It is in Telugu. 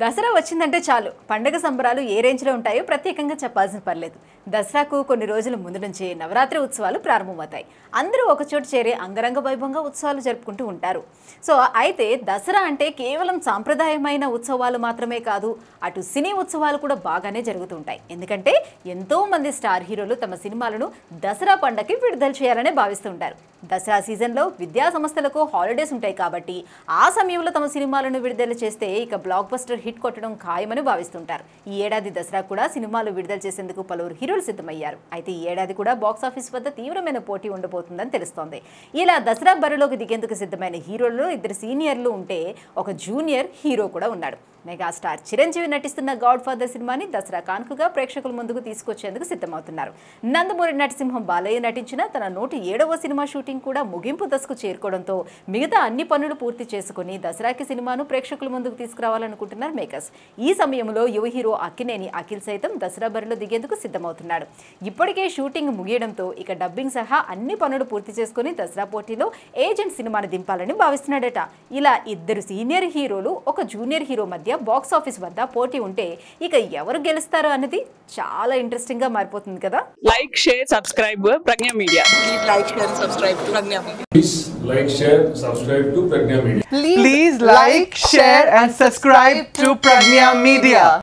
దసరా వచ్చిందంటే చాలు. పండగ సంబరాలు ఏ రేంజ్లో ఉంటాయో ప్రత్యేకంగా చెప్పాల్సిన పర్లేదు దసరాకు కొన్ని రోజుల ముందు నుంచి నవరాత్రి ఉత్సవాలు ప్రారంభమవుతాయి. అందరూ ఒకచోట చేరి అంగరంగ వైభవంగా ఉత్సవాలు జరుపుకుంటూ ఉంటారు. సో అయితే దసరా అంటే కేవలం సాంప్రదాయమైన ఉత్సవాలు మాత్రమే కాదు అటు సినీ ఉత్సవాలు కూడా బాగానే జరుగుతుంటాయి. ఎందుకంటే ఎంతో మంది స్టార్ హీరోలు తమ సినిమాలను దసరా పండగకి విడుదల చేయాలనే భావిస్తుంటారు. దసరా సీజన్లో విద్యా సంస్థలకు హాలిడేస్ ఉంటాయి కాబట్టి ఆ సమయంలో తమ సినిమాలను విడుదల చేస్తే ఇక బ్లాక్ బస్టర్ హిట్ కొట్టడం ఖాయమని భావిస్తుంటారు. ఈ ఏడాది దసరా కూడా సినిమాలు విడుదల చేసేందుకు పలువురు హీరోలు సిద్ధమయ్యారు. అయితే ఈ ఏడాది కూడా బాక్స్ ఆఫీస్ వద్ద తీవ్రమైన పోటీ ఉండబోతుందని తెలుస్తోంది. ఇలా దసరా బరిలోకి దిగేందుకు సిద్ధమైన హీరోల్లో ఇద్దరు సీనియర్లు ఉంటే ఒక జూనియర్ హీరో కూడా ఉన్నాడు. మెగాస్టార్ చిరంజీవి నటిస్తున్న గాడ్ ఫాదర్ సినిమాని దసరా కానుకగా ప్రేక్షకుల ముందుకు తీసుకొచ్చేందుకు సిద్ధమవుతున్నారు. నందమూరి నరసింహం బాలయ్య నటించిన తన నూట ఏడవ సినిమా షూటింగ్ కూడా ముగింపు దశకు చేరుకోవడంతో మిగతా అన్ని పనులు పూర్తి చేసుకుని దసరాకి సినిమాను ప్రేక్షకుల ముందుకు తీసుకురావాలనుకుంటున్నారు మేకర్స్. ఈ సమయంలో యువ హీరో అక్కినేని అఖిల్ సైతం దసరా బరిలో దిగేందుకు సిద్ధమవుతున్నాడు. ఇప్పటికే షూటింగ్ ముగియడంతో ఇక డబ్బింగ్ సహా అన్ని పనులు పూర్తి చేసుకుని దసరా పోటీలో ఏజెంట్ సినిమాని దింపాలని భావిస్తున్నాడట. ఇలా ఇద్దరు సీనియర్ హీరోలు ఒక జూనియర్ హీరో మధ్య బాక్స్ ఆఫీస్ వద్ద పోటీ ఉంటే ఇక ఎవరు గెలుస్తారో అనేది చాలా ఇంట్రెస్టింగ్గా మారిపోతుంది కదా? Pragya Media. Please like, share, and subscribe to Pragya Media. Please like, share, subscribe to Pragna Media. Please like, share, and subscribe to Pragnya Media.